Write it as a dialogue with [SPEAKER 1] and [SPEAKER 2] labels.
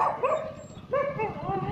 [SPEAKER 1] Woo!